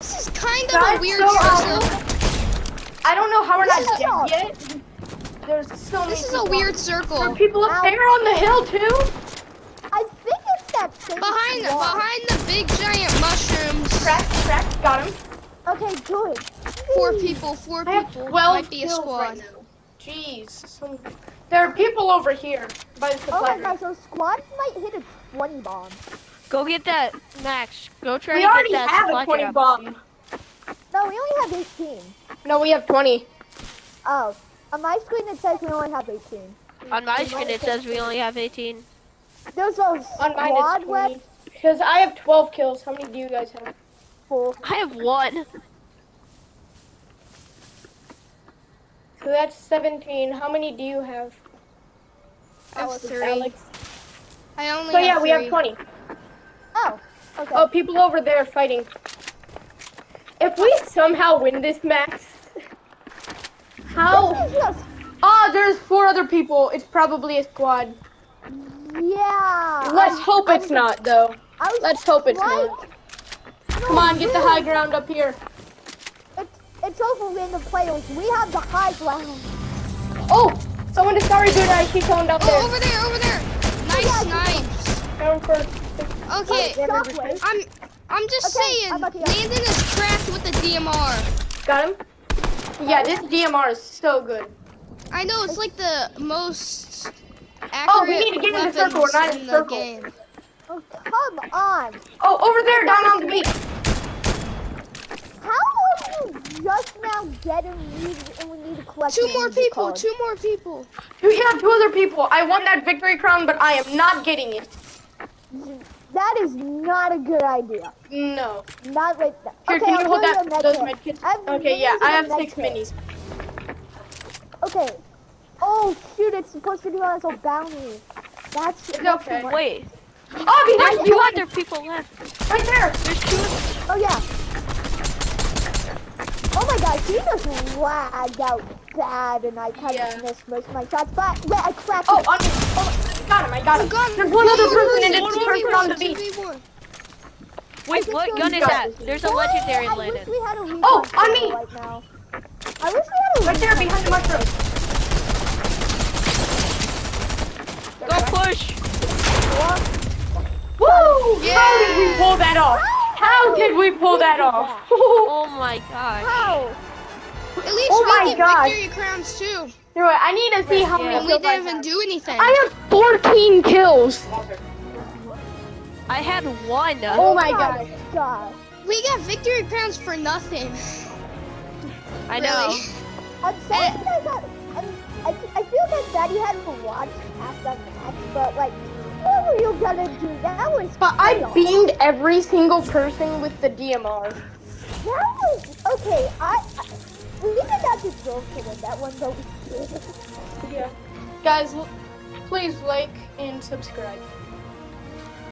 This is kind of Guys, a weird so, circle. um, I don't know how we're This not is all- dead yet. There's so many. This is a people. weird There circle. are people up Ow. there on the hill too. I think it's that same Behind squad. behind the big giant mushrooms. Crack, crack, got him. Okay, good. Four people, four I have people. 12 Might be a squad. right now. Jeez. Some, there are people over here by the Oh supply my gosh, room. so squad might hit a 20 bomb. Go get that, Max. Go try We to get that We already have a 20 drop. bomb. No, we only have 18. No, we have 20. Oh, on my screen it says we only have 18. On my screen it says we only have 18. There's a On mine squad it's 20. left Because I have 12 kills. How many do you guys have? full. I have one. So that's 17. How many do you have? I have Alex? three. Alex? I only So have yeah, we have 20. Oh, okay. Oh, people over there fighting. If we somehow win this, Max, how? This just, Oh, there's four other people. It's probably a squad. yeah. Let's hope I it's was- not, though. Let's hope it's right. not. Come on, get the high ground up here. It's, it's over the players. We have the high ground. Oh, someone is sorry, dude. I see someone down Oh, there. over there, over there. Nice yeah, snipes. Down for. Okay, Shockwave. I'm I'm just Okay, saying, I'm lucky. Landon is trapped with the DMR. Got him. Yeah, this DMR is so good. I know it's like the most accurate Oh, we need to get in the circle, we're not in weapons the the circle. game. Oh, come on. Oh, over there, down on the beach. How are you just now getting these and we need to collect Two more people, cards? two more people. We have two other people. I won that victory crown, but I am not getting it. That is not a good idea. No. Not right there. Here, okay, can I'll you hold that? you med Those kit. med kits. I have Okay, yeah, I have six kit. minis. Okay. Oh shoot! It's supposed to do as a bounty. That's, It's that's okay. the- Wait, Oh, there's behind two you! other people left. Right there! There's two. Oh yeah. Oh my gosh, he just lagged out bad, and I kind Yeah. of missed most of my shots. But yeah, I cracked Oh, it. on me. Oh, got him, I got him. God, There's one other person, and person, it's the person on the beach. Wait, what gun is that? There's a legendary I landed. wish we had a recon Oh, on me. right now. I wish we had a Right there, behind the server. mushroom. Go push. Woo! How did we pull that off? How did we pull that off? Oh my god. How? Gosh. victory crowns too. You know what, I need to see how Yeah. many we didn't even do anything. I have 14 kills. I had one. Oh, oh my god. God. We got victory crowns for nothing. I know. Really. I'm sorry you guys got. I, mean, I, I feel like Daddy had to watch after that match, but like, what were you gonna do? That was. But I chaos. beamed every single person with the DMR. That was okay. I. I we did not deserve to win that one, did. Yeah. Guys, please like and subscribe.